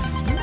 Bye.